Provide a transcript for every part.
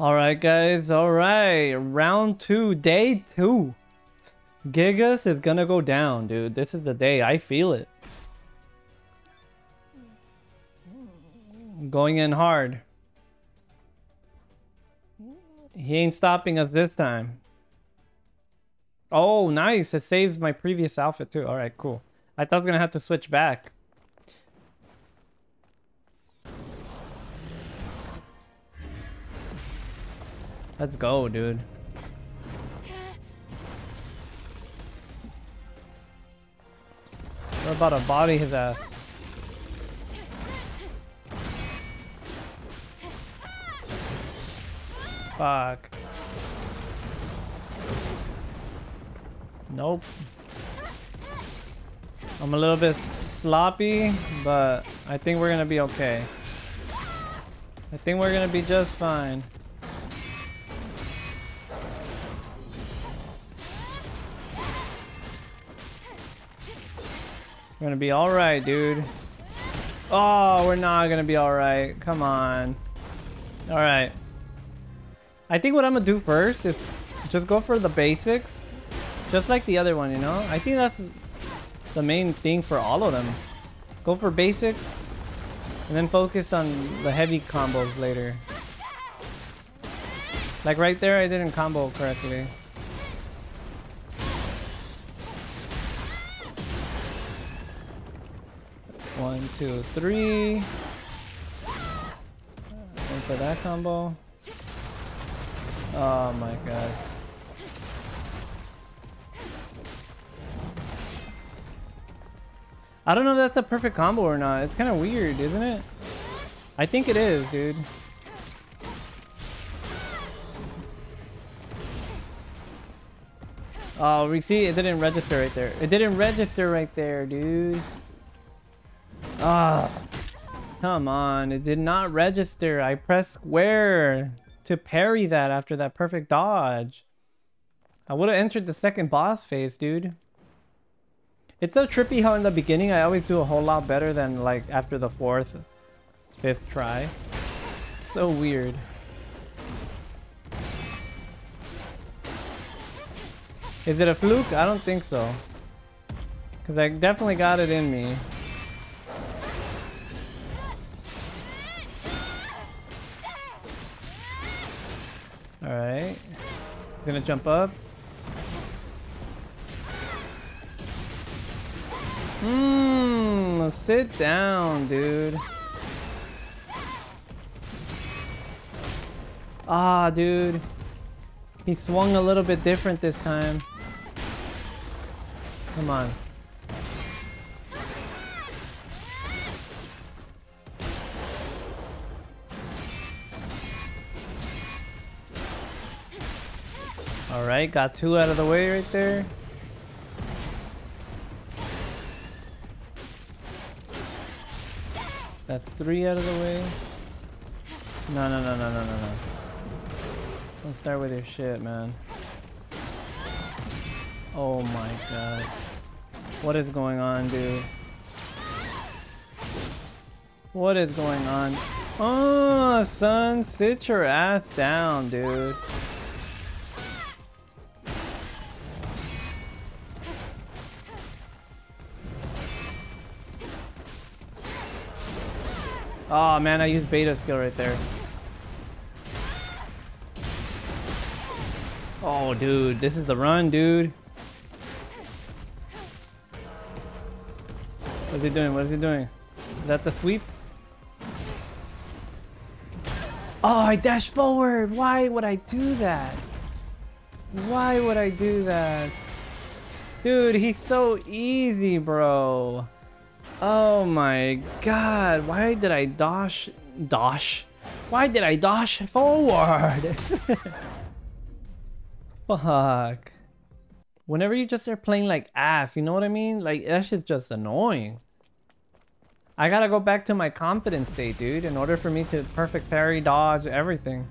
All right, guys. All right. Round two, day two. Gigas is gonna go down, dude. This is the day. I feel it. Going in hard. He ain't stopping us this time. Oh, nice. It saves my previous outfit too. All right, cool. I thought I was gonna have to switch back. Let's go, dude. We're about to body his ass. Fuck. Nope. I'm a little bit sloppy, but I think we're gonna be okay. I think we're gonna be just fine. We're gonna be alright, dude. Oh, we're not gonna be alright. Come on. Alright. I think what I'm gonna do first is just go for the basics. Just like the other one, you know? I think that's the main thing for all of them. Go for basics. And then focus on the heavy combos later. Like right there, I didn't combo correctly. One, two, three. Uh, Wait for that combo. Oh my god. I don't know if that's a perfect combo or not. It's kind of weird, isn't it? I think it is, dude. Oh, we see it didn't register right there. It didn't register right there, dude. Ah, come on. It did not register. I pressed square to parry that after that perfect dodge. I would have entered the second boss phase, dude. It's so trippy how in the beginning I always do a whole lot better than like after the fourth, fifth try. so weird. Is it a fluke? I don't think so. Because I definitely got it in me. Alright. He's gonna jump up. Mmm, sit down, dude. Ah, dude. He swung a little bit different this time. Come on. Alright, got two out of the way right there. That's three out of the way. No, no, no, no, no, no, no. Let's start with your shit, man. Oh my god. What is going on, dude? What is going on? Oh, son, sit your ass down, dude. Oh man, I used beta skill right there. Oh dude, this is the run, dude. What's he doing? What is he doing? Is that the sweep? Oh, I dashed forward. Why would I do that? Why would I do that? Dude, he's so easy, bro. Oh my god, why did I dosh... Dosh? Why did I dosh forward? Fuck. Whenever you just start playing like ass, you know what I mean? Like, that shit's just annoying. I gotta go back to my confidence state, dude, in order for me to perfect parry, dodge, everything.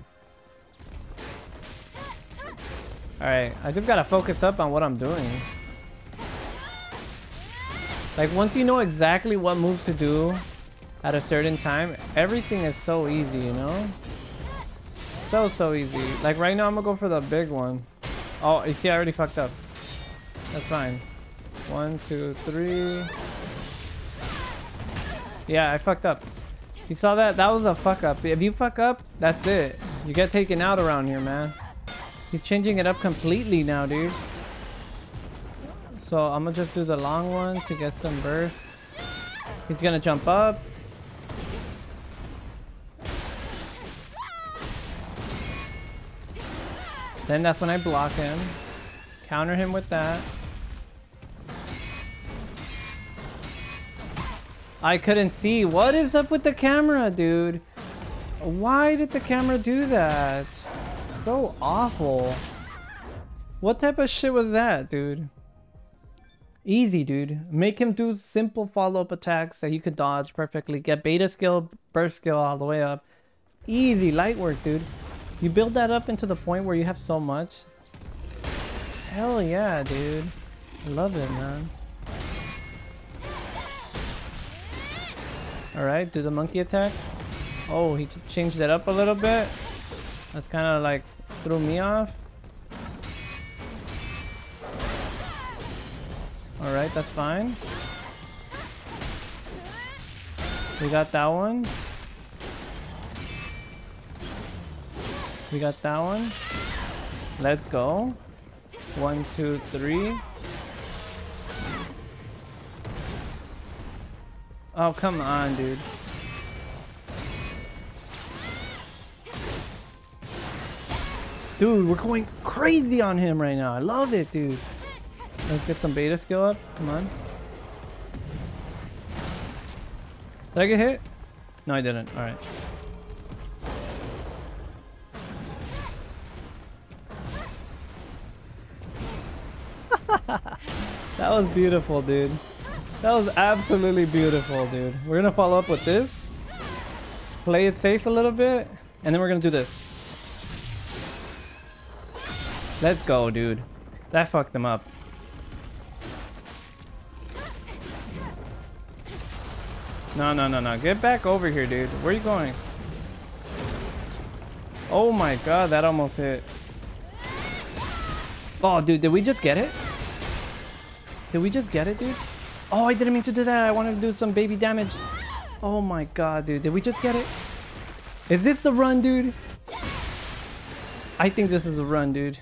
Alright, I just gotta focus up on what I'm doing. Like once you know exactly what moves to do at a certain time, everything is so easy, you know? So, so easy. Like right now, I'm gonna go for the big one. Oh, you see, I already fucked up. That's fine. One, two, three. Yeah, I fucked up. You saw that? That was a fuck up. If you fuck up, that's it. You get taken out around here, man. He's changing it up completely now, dude. So I'm gonna just do the long one to get some burst. He's gonna jump up. Then that's when I block him. Counter him with that. I couldn't see. What is up with the camera, dude? Why did the camera do that? So awful. What type of shit was that, dude? Easy, dude. Make him do simple follow-up attacks that you could dodge perfectly. Get beta skill, burst skill all the way up. Easy, light work, dude. You build that up into the point where you have so much. Hell yeah, dude. I love it, man. Alright, do the monkey attack. Oh, he changed that up a little bit. That's kind of like threw me off. Alright, that's fine. We got that one. We got that one. Let's go. One, two, three. Oh, come on, dude. Dude, we're going crazy on him right now. I love it, dude. Let's get some beta skill up. Come on. Did I get hit? No, I didn't. Alright. that was beautiful, dude. That was absolutely beautiful, dude. We're gonna follow up with this. Play it safe a little bit. And then we're gonna do this. Let's go, dude. That fucked them up. No, no, no, no. Get back over here, dude. Where are you going? Oh my god, that almost hit. Oh, dude, did we just get it? Did we just get it, dude? Oh, I didn't mean to do that. I wanted to do some baby damage. Oh my god, dude. Did we just get it? Is this the run, dude? I think this is a run, dude.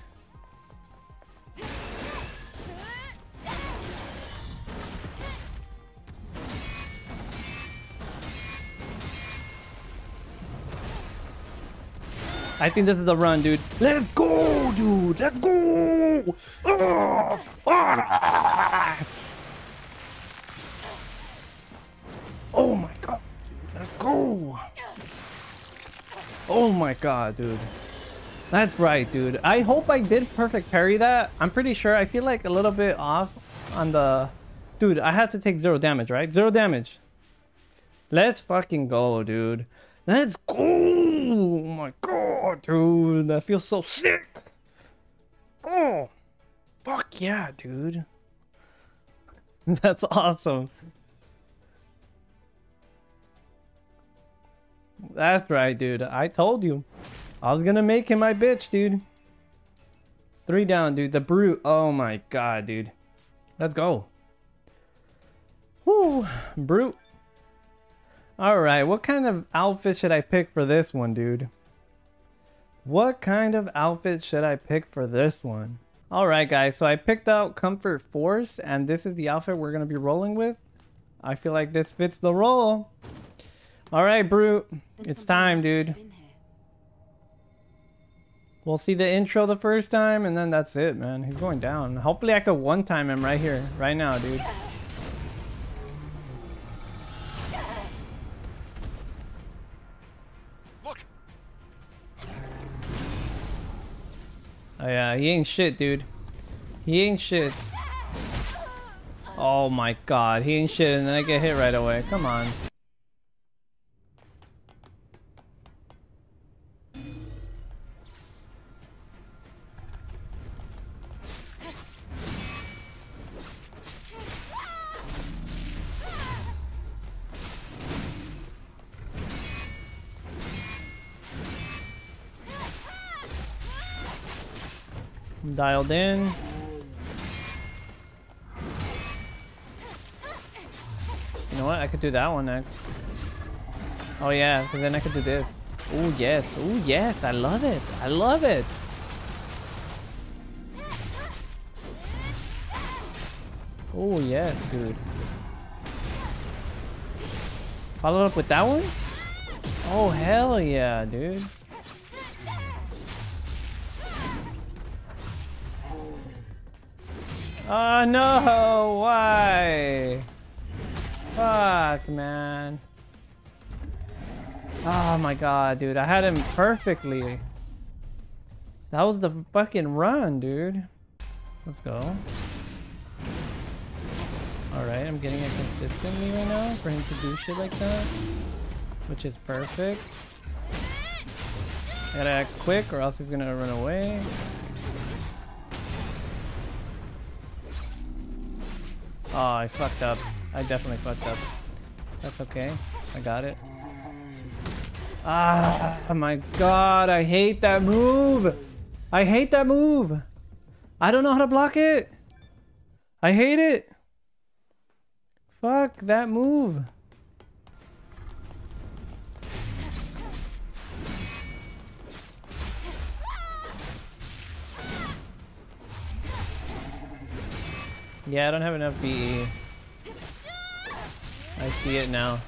I think this is a run, dude. Let's go, dude. Let's go. Ah! Ah! Oh my god. Let's go. Oh my god, dude. That's right, dude. I hope I did perfect parry that. I'm pretty sure. I feel like a little bit off on the... Dude, I had to take zero damage, right? Zero damage. Let's fucking go, dude. Let's go. Oh my god, Oh, dude. That feels so sick. Oh. Fuck yeah, dude. That's awesome. That's right, dude. I told you. I was gonna make him my bitch, dude. Three down, dude. The brute. Oh my god, dude. Let's go. Whoo. Brute. Alright, what kind of outfit should I pick for this one, dude? What kind of outfit should I pick for this one? Alright guys, so I picked out Comfort Force, and this is the outfit we're going to be rolling with. I feel like this fits the role. Alright, Brute. It's time, dude. We'll see the intro the first time, and then that's it, man. He's going down. Hopefully I could one-time him right here, right now, dude. Yeah, he ain't shit, dude. He ain't shit. Oh my god, he ain't shit, and then I get hit right away. Come on. Dialed in. You know what? I could do that one next. Oh yeah, because then I could do this. Oh yes. Oh yes. I love it. I love it. Oh yes, dude. Follow up with that one? Oh hell yeah, dude. Oh no, why? Fuck, man. Oh my god, dude. I had him perfectly. That was the fucking run, dude. Let's go. Alright, I'm getting it consistently right now for him to do shit like that. Which is perfect. I gotta act quick or else he's gonna run away. Oh, I fucked up. I definitely fucked up. That's okay. I got it. Ah, my god, I hate that move. I hate that move. I don't know how to block it. I hate it. Fuck that move. Yeah, I don't have enough BE. I see it now.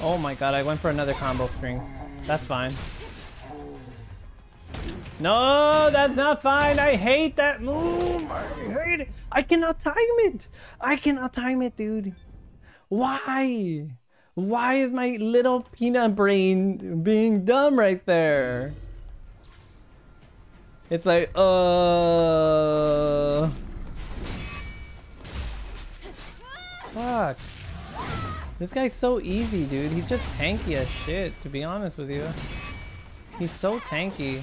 Oh my god, I went for another combo string. That's fine. No, that's not fine. I hate that move. I hate it. I cannot time it. I cannot time it, dude. Why? Why is my little peanut brain being dumb right there? It's like, uh... Fuck. This guy's so easy, dude. He's just tanky as shit, to be honest with you. He's so tanky.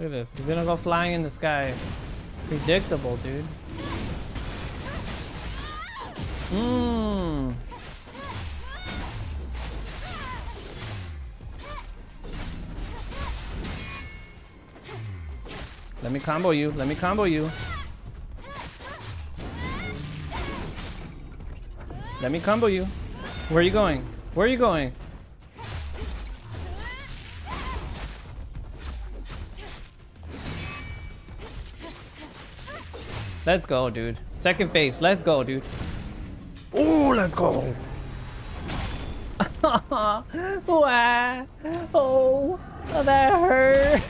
Look at this. He's gonna go flying in the sky. Predictable, dude. Mmm. Let me combo you. Let me combo you. Let me combo you. Where are you going? Where are you going? Let's go, dude. Second phase. Let's go, dude. Oh, let's go. wow. Oh, that hurt.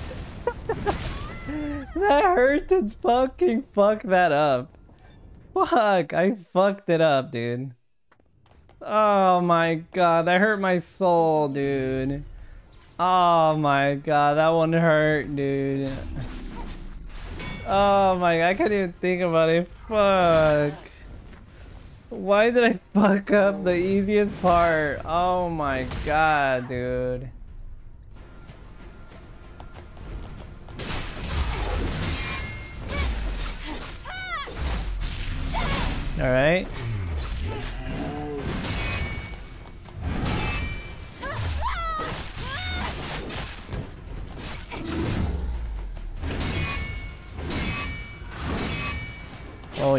that hurt to fucking fuck that up. Fuck, I fucked it up, dude. Oh my god, that hurt my soul, dude. Oh my god, that one hurt, dude. Oh my, god, I can't even think about it. Fuck. Why did I fuck up the easiest part? Oh my god, dude. Alright.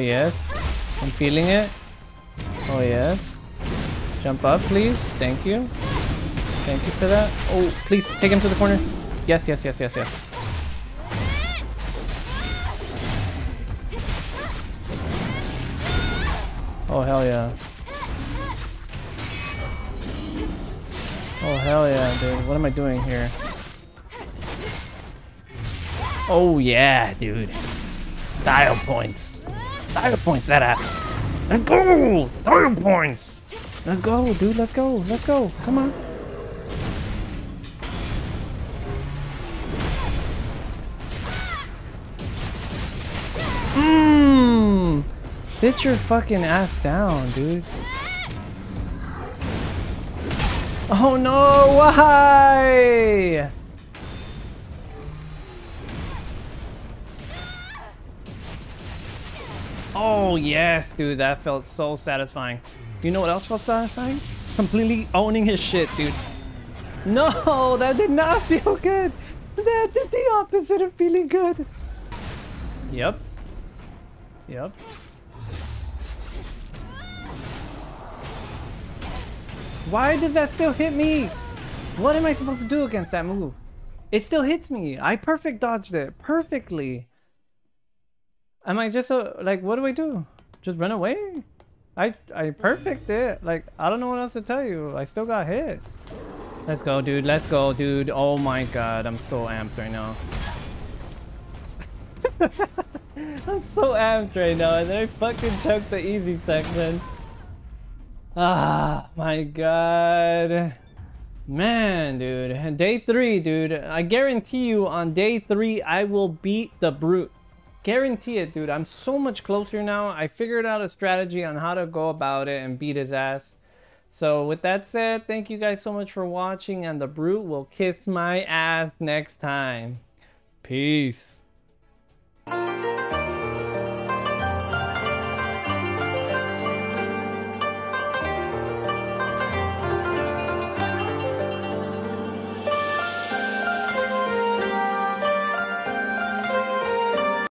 Oh, yes. I'm feeling it. Oh yes. Jump up please. Thank you. Thank you for that. Oh, please take him to the corner. Yes, yes, yes, yes, yes. Oh hell yeah. Oh hell yeah, dude. What am I doing here? Oh yeah, dude. Dial points. Dial points that at. Let's go! Dial points! Let's go, dude. Let's go. Let's go. Come on. Mmm. Sit your fucking ass down, dude. Oh no, why? Oh, yes, dude. That felt so satisfying. You know what else felt satisfying? Completely owning his shit, dude. No, that did not feel good. That did the opposite of feeling good. Yep. Yep. Why did that still hit me? What am I supposed to do against that move? It still hits me. I perfect dodged it perfectly. Am I just a, like, what do I do? Just run away? I, I perfect it. Like, I don't know what else to tell you. I still got hit. Let's go, dude. Let's go, dude. Oh my god. I'm so amped right now. I'm so amped right now. And then I fucking choked the easy section. Ah, my god. Man, dude. Day three, dude. I guarantee you on day three, I will beat the brute. Guarantee it, dude. I'm so much closer now. I figured out a strategy on how to go about it and beat his ass. So with that said, thank you guys so much for watching and the brute will kiss my ass next time. Peace.